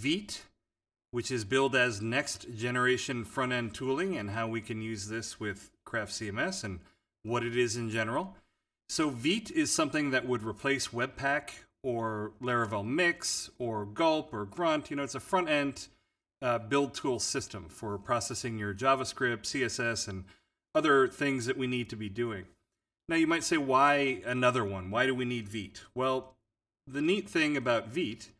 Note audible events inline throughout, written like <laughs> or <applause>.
Vite, which is billed as next generation front end tooling and how we can use this with Craft CMS and what it is in general. So, Vite is something that would replace Webpack or Laravel Mix or Gulp or Grunt. You know, it's a front end uh, build tool system for processing your JavaScript, CSS, and other things that we need to be doing. Now, you might say, why another one? Why do we need Vite? Well, the neat thing about Vite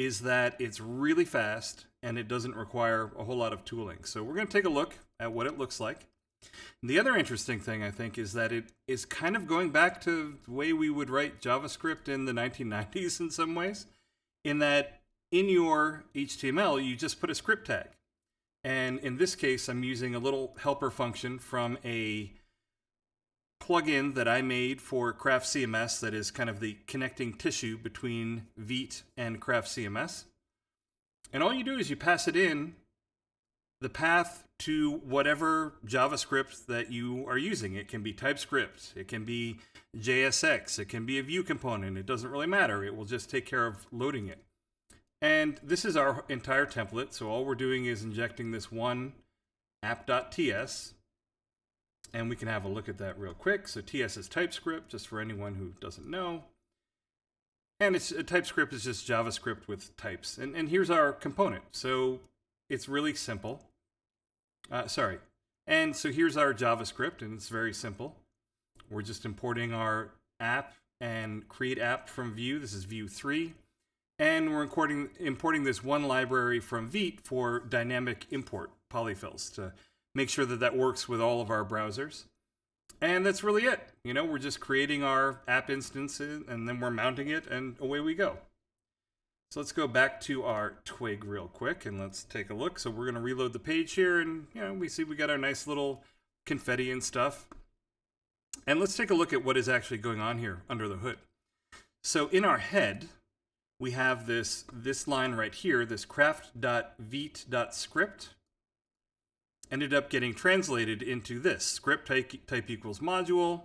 is that it's really fast and it doesn't require a whole lot of tooling. So, we're going to take a look at what it looks like. The other interesting thing, I think, is that it is kind of going back to the way we would write JavaScript in the <laughs> 1990s in some ways, in that in your HTML, you just put a script tag. And in this case, I'm using a little helper function from a plugin that I made for Craft CMS that is kind of the connecting tissue between Vite and Craft CMS. And all you do is you pass it in the path to whatever JavaScript that you are using. It can be TypeScript, it can be JSX, it can be a Vue component. It doesn't really matter. It will just take care of loading it. And this is our entire template. So all we're doing is injecting this one app.ts. And we can have a look at that real quick. So TS is TypeScript, just for anyone who doesn't know. And it's TypeScript is just JavaScript with types. And, and here's our component. So it's really simple. Uh, sorry. And so here's our JavaScript, and it's very simple. We're just importing our app and create app from Vue. This is Vue 3. And we're importing, importing this one library from Vite for dynamic import polyfills to make sure that that works with all of our browsers. And that's really it. You know, we're just creating our app instance and then we're mounting it and away we go. So let's go back to our twig real quick and let's take a look. So we're going to reload the page here and you know, we see we got our nice little confetti and stuff. And let's take a look at what is actually going on here under the hood. So in our head, we have this this line right here, this craft.vite.script ended up getting translated into this script type, type equals module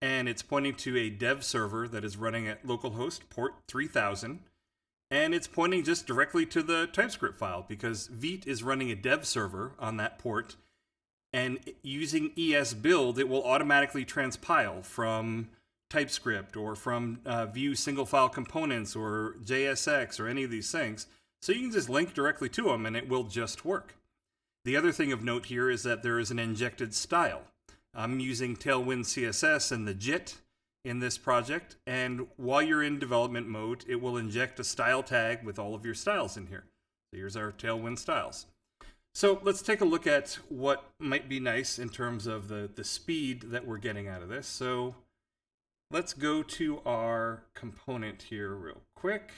and it's pointing to a dev server that is running at localhost port 3000 and it's pointing just directly to the TypeScript file because Vite is running a dev server on that port. And using esbuild, it will automatically transpile from TypeScript or from uh, Vue single file components or JSX or any of these things. So you can just link directly to them and it will just work. The other thing of note here is that there is an injected style. I'm using Tailwind CSS and the JIT in this project. And while you're in development mode, it will inject a style tag with all of your styles in here. So here's our Tailwind styles. So let's take a look at what might be nice in terms of the, the speed that we're getting out of this. So let's go to our component here real quick.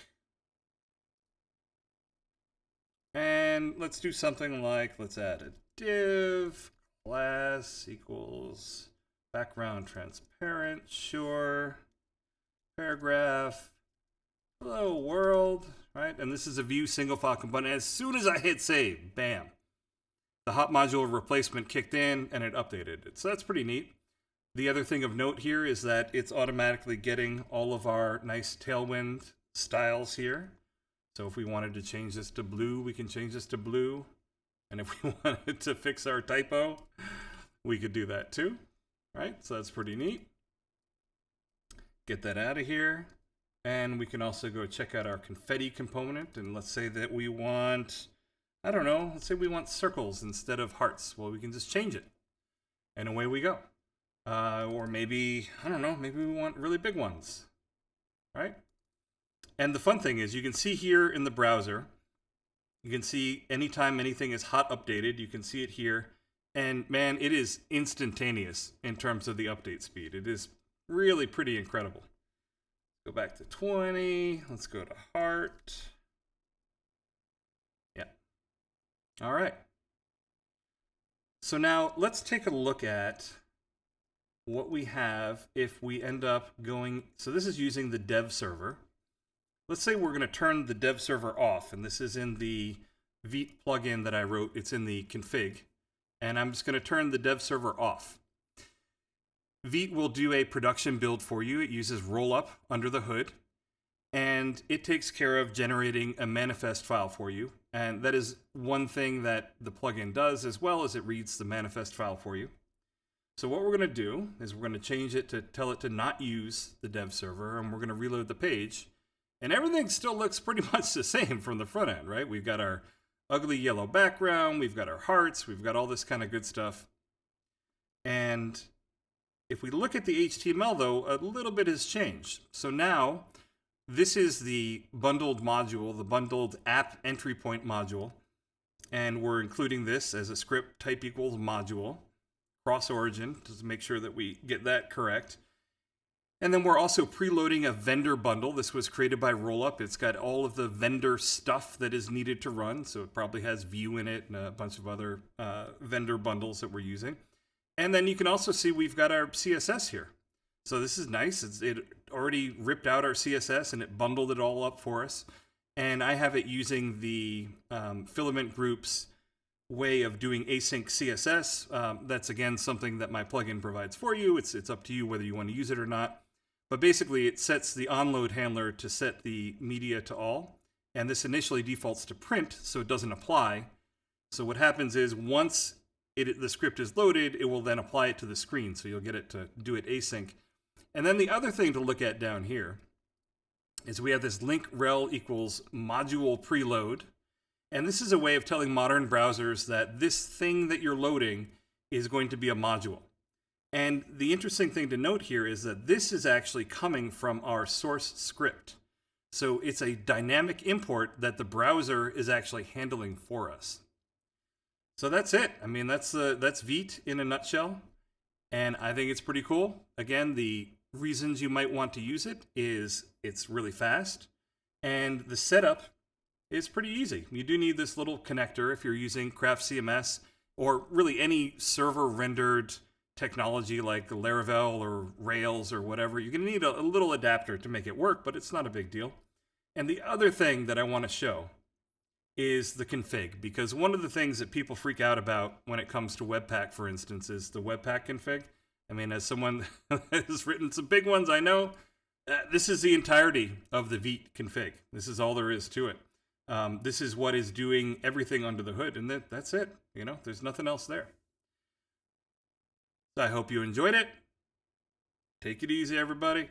And let's do something like, let's add a div class equals Background transparent, sure. Paragraph. Hello world, right? And this is a Vue single file component. As soon as I hit save, bam, the hot module replacement kicked in and it updated it. So that's pretty neat. The other thing of note here is that it's automatically getting all of our nice Tailwind styles here. So if we wanted to change this to blue, we can change this to blue. And if <laughs> we wanted to fix our typo, we could do that too right? So that's pretty neat. Get that out of here. And we can also go check out our confetti component. And let's say that we want, I don't know, let's say we want circles instead of hearts. Well, we can just change it. And away we go. Uh, or maybe, I don't know, maybe we want really big ones, right? And the fun thing is you can see here in the browser, you can see anytime anything is hot updated, you can see it here and man, it is instantaneous in terms of the update speed. It is really pretty incredible. Go back to 20. Let's go to heart. Yeah. All right. So now let's take a look at what we have if we end up going. So this is using the dev server. Let's say we're going to turn the dev server off, and this is in the Vite plugin that I wrote. It's in the config and I'm just going to turn the dev server off. Vite will do a production build for you. It uses rollup under the hood. and it takes care of generating a manifest file for you. And that is one thing that the plugin does, as well as it reads the manifest file for you. So what we're going to do is we're going to change it to tell it to not use the dev server, and we're going to reload the page. And everything still looks pretty <laughs> much the same from the front end, right? We've got our ugly yellow background, we've got our hearts, we've got all this kind of good stuff. And if we look at the HTML, though, a little bit has changed. So now this is the bundled module, the bundled app entry point module. And we're including this as a script type equals module, cross origin, to make sure that we get that correct. And then we're also preloading a vendor bundle. This was created by Rollup. It's got all of the vendor stuff that is needed to run. So it probably has Vue in it and a bunch of other uh, vendor bundles that we're using. And then you can also see we've got our CSS here. So this is nice. It's, it already ripped out our CSS and it bundled it all up for us. And I have it using the um, Filament Group's way of doing async CSS. Um, that's again something that my plugin provides for you. It's it's up to you whether you want to use it or not. But basically, it sets the onload handler to set the media to all, and this initially defaults to print, so it doesn't apply. So what happens is once it, the script is loaded, it will then apply it to the screen, so you'll get it to do it async. And then the other thing to look at down here is we have this link rel equals module preload. And this is a way of telling modern browsers that this thing that you're loading is going to be a module. And the interesting thing to note here is that this is actually coming from our source script. So it's a dynamic import that the browser is actually handling for us. So that's it. I mean, that's uh, that's Vite in a nutshell, and I think it's pretty cool. Again, the reasons you might want to use it is it's really fast and the setup is pretty easy. You do need this little connector if you're using Craft CMS or really any server rendered technology like Laravel or Rails or whatever. You're going to need a, a little adapter to make it work, but it's not a big deal. And the other thing that I want to show is the config because one of the things that people freak out about when it comes to Webpack, for instance, is the Webpack config. I mean, as someone <laughs> that has written some big ones, I know uh, this is the entirety of the Vite config. This is all there is to it. Um, this is what is doing everything under the hood, and that, that's it. You know, there's nothing else there. So I hope you enjoyed it. Take it easy, everybody.